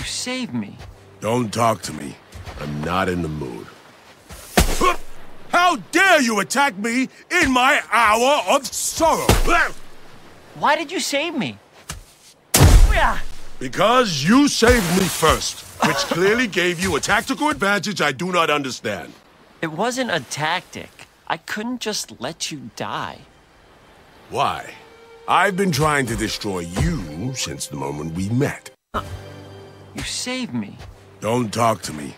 saved me. Don't talk to me. I'm not in the mood. How dare you attack me in my hour of sorrow? Why did you save me? Because you saved me first, which clearly gave you a tactical advantage I do not understand. It wasn't a tactic. I couldn't just let you die. Why? I've been trying to destroy you since the moment we met. Uh, You saved me. Don't talk to me.